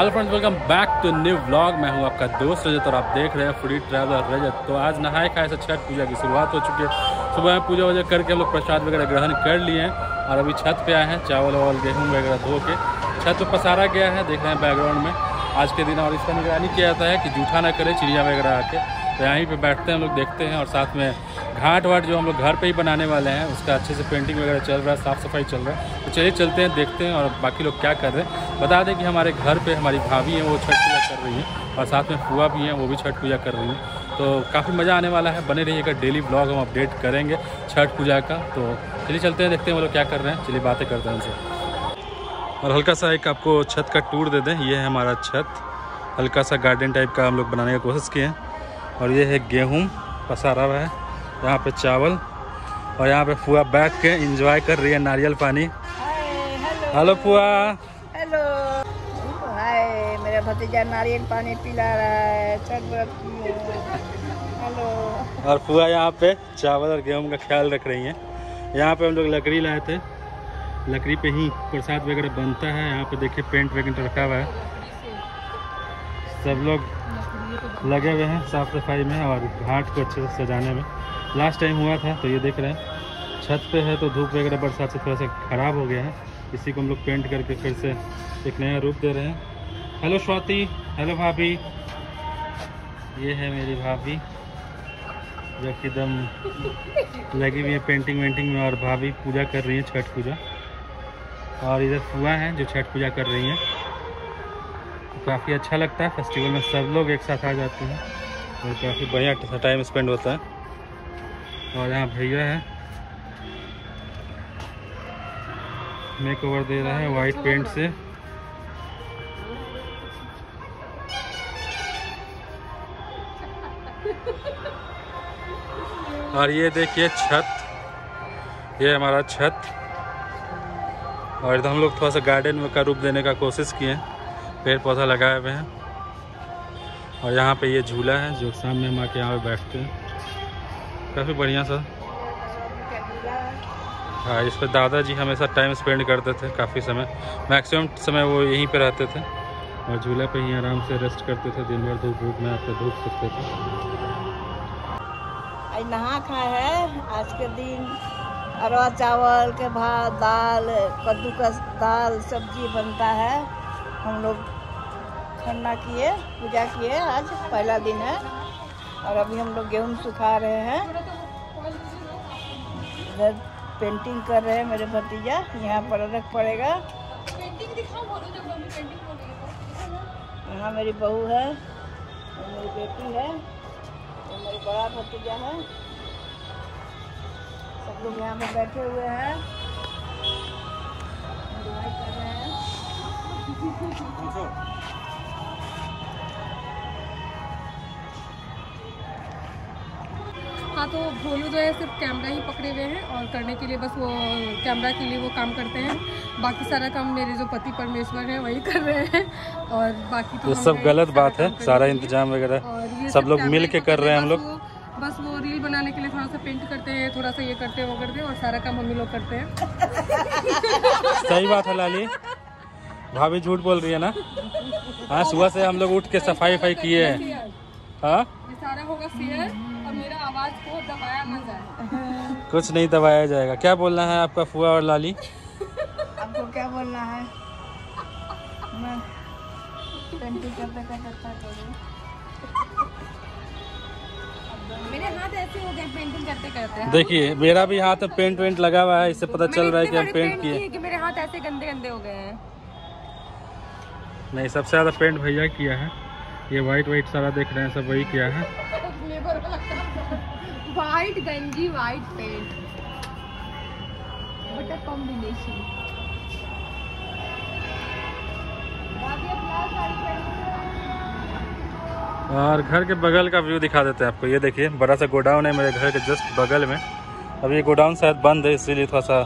Hello friends, welcome back to new vlog. मैं हूँ आपका दोस्त रजत और आप देख रहे हैं फूडी ट्रैवलर रजत। तो आज नहाए खाए से छठ पूजा की शुरुआत हो चुकी है। सुबह में पूजा वूजा करके हम लोग प्रसाद वगैरह ग्रहण कर लिए हैं और अभी छत पे आए हैं, चावल वावल, गेहूँ वगैरह धो के। छत पर पसारा गया है, देख रहे हैं बैकग्राउंड में। आज के दिन और इसका निगरानी किया जाता है कि जूठा ना करे, चिड़िया वगैरह आके। तो यहीं पर बैठते हैं लोग देखते हैं और साथ में घाट वाट जो हम लोग घर पे ही बनाने वाले हैं, उसका अच्छे से पेंटिंग वगैरह चल रहा है, साफ़ सफ़ाई चल रहा है। तो चलिए चलते हैं, देखते हैं और बाकी लोग क्या कर रहे हैं। बता दें कि हमारे घर पे हमारी भाभी हैं, वो छठ पूजा कर रही हैं और साथ में फुआ भी हैं, वो भी छठ पूजा कर रही हैं। तो काफ़ी मज़ा आने वाला है, बने रहिएगा डेली ब्लॉग हम अपडेट करेंगे छठ पूजा का। तो चलिए चलते हैं, देखते हैं वो लोग क्या कर रहे हैं। चलिए बातें करते हैं उनसे। और हल्का सा एक आपको छत का टूर दे दें, ये है हमारा छत। हल्का सा गार्डन टाइप का हम लोग बनाने की कोशिश किए हैं। और ये है गेहूँ, पसारा हुआ है। यहाँ पे चावल और यहाँ पे फुआ बैठ के इंजॉय कर रही है नारियल पानी। हेलो फुआ। हेलो हाय मेरा भतीजा नारियल पानी पिला रहा है। हेलो और फुआ यहाँ पे चावल और गेहूँ का ख्याल रख रही हैं। यहाँ पे हम लोग लकड़ी लाए थे। लकड़ी पे ही प्रसाद वगैरह बनता है। यहाँ पे देखिए पेंट वगैरह रखा हुआ है। सब लोग लगे हुए हैं साफ़ सफ़ाई में और घाट को अच्छे से सजाने में। लास्ट टाइम हुआ था तो ये देख रहे हैं। छत पे है तो धूप वगैरह बरसात से थोड़ा सा ख़राब हो गया है। इसी को हम लोग पेंट करके फिर से एक नया रूप दे रहे हैं। हेलो स्वाति हेलो भाभी. ये है मेरी भाभी, जो कि एकदम लगी हुई है पेंटिंग वेंटिंग में और भाभी पूजा कर रही है, छठ पूजा। और इधर फुआ हैं जो छठ पूजा कर रही हैं। काफ़ी अच्छा लगता है फेस्टिवल में सब लोग एक साथ आ जाते हैं। और काफ़ी बढ़िया टाइम स्पेंड होता है। और यहाँ भैया है। मेक ओवर दे रहा है वाइट पेंट से। और ये देखिए छत। ये हमारा छत। और इधर हम लोग थोड़ा सा गार्डन में का रूप देने का कोशिश किए पेड़ पौधा लगाए हुए हैं। और यहाँ पे ये झूला है जो सामने हम आके यहाँ पे बैठते हैं। काफ़ी बढ़िया सा हाँ इस पर दादाजी हमेशा टाइम स्पेंड करते थे काफ़ी समय। मैक्सिमम समय वो यहीं पे रहते थे। और झूला पे ही आराम से रेस्ट करते थे। दिन भर धूप धूप में आते, धूप सकते थे। नहा खा है। आज के दिन अरवा चावल के भात, दाल, कद्दू का दाल, सब्ज़ी बनता है। हम लोग खन्ना किए, पूजा किए। आज पहला दिन है। और अभी हम लोग गेहूँ सुखा रहे हैं। इधर पेंटिंग कर रहे हैं मेरे भतीजा। यहाँ पर रख पड़ेगा। यहाँ मेरी बहू है और मेरी बेटी है और मेरी बड़ा भतीजा है। सब लोग यहाँ पर बैठे हुए हैं। कर रहे हैं। हाँ तो भोलू जो है सिर्फ़ कैमरा ही पकड़े हुए हैं और करने के लिए बस वो कैमरा के लिए वो काम करते हैं। बाकी सारा काम मेरे जो पति परमेश्वर हैं वही कर रहे हैं। और बाकी तो ये सब गलत बात है सारा इंतज़ाम वगैरह। सब लोग मिल के कर रहे हैं हम लोग। बस वो रील बनाने के लिए थोड़ा सा पेंट करते हैं थोड़ा सा ये करते हैं वो करते हैं और सारा काम हम लोग करते हैं। सही बात है लाली। भाभी झूठ बोल रही है ना? हाँ सुबह से हम लोग उठ के सफ़ाई वफाई किए हैं। हाँ? सारा होगा शेयर मेरा आवाज़ को दबाया ना जाए। कुछ नहीं दबाया जाएगा। क्या बोलना है आपका फुआ और लाली? आपको क्या बोलना है? मैं पेंटिंग करते करते थक गई मेरे हाथ ऐसे हो गए पेंटिंग करते करते। देखिए मेरा भी हाथ पेंट वेंट लगा हुआ है इससे पता चल रहा है कि हम पेंट किए। कि मेरे हाथ ऐसे गंदे गंदे हो गए हैं। नहीं सबसे ज़्यादा पेंट भैया किया है। ये वाइट वाइट सारा देख रहे हैं सब वही किया है। वाइट गंजी वाइट पेंट बट कॉम्बिनेशन और घर के बगल का व्यू दिखा देते हैं आपको। ये देखिए बड़ा सा गोडाउन है मेरे घर के जस्ट बगल में। अब ये गोडाउन शायद बंद है इसीलिए थोड़ा सा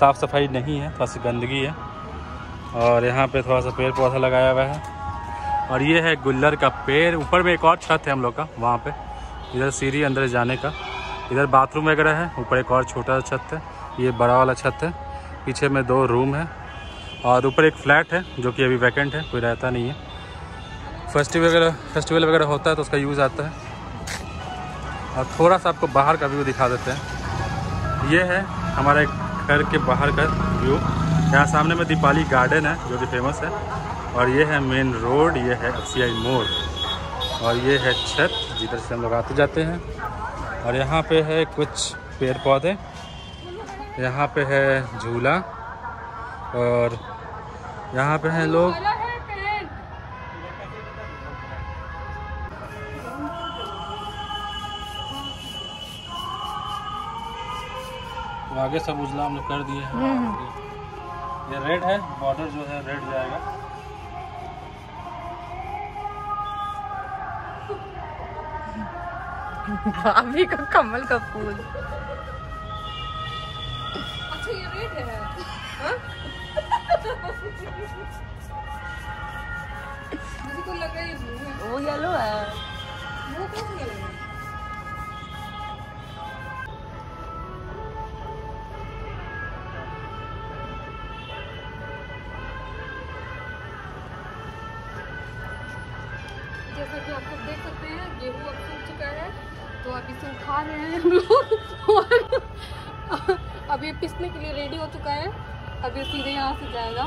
साफ़ सफ़ाई नहीं है थोड़ा सी गंदगी है। और यहाँ पे थोड़ा सा पेड़ पौधा लगाया हुआ है। और ये है गुल्लर का पेड़। ऊपर में एक और छत है हम लोग का, वहाँ पे। इधर सीढ़ी अंदर जाने का। इधर बाथरूम वगैरह है, ऊपर एक और छोटा सा छत है। ये बड़ा वाला छत है। पीछे में दो रूम है और ऊपर एक फ्लैट है, जो कि अभी वैकेंट है, कोई रहता नहीं है। फेस्टिवल वगैरह फेस्टिवल वगैरह होता है तो उसका यूज़ आता है। और थोड़ा सा आपको बाहर का व्यू दिखा देते हैं। ये है हमारे घर के बाहर का व्यू। यहाँ सामने में दीपाली गार्डन है, जो कि फ़ेमस है। और ये है मेन रोड ये है एफ़ मोड़ और ये है छत जिधर से हम लोग आते जाते हैं। और यहाँ पे है कुछ पेड़ पौधे यहाँ पे है झूला और यहाँ पे हैं लोग। आगे सब उजला हम लोग कर दिए हैं। ये रेड है बॉर्डर जो है रेड जाएगा। भाभी का कमल का फूल। अच्छा ये रेड है। हाँ? मुझे को लग रहा है ये ब्लू है। वो येलो है। वो लग है? जैसा कि आप लोग देख सकते हैं गेहूँ अब सूख चुका है। तो अभी से उठा रहे हैं हम लोग और पिसने के लिए रेडी हो चुका है। अभी सीधे यहाँ से जाएगा।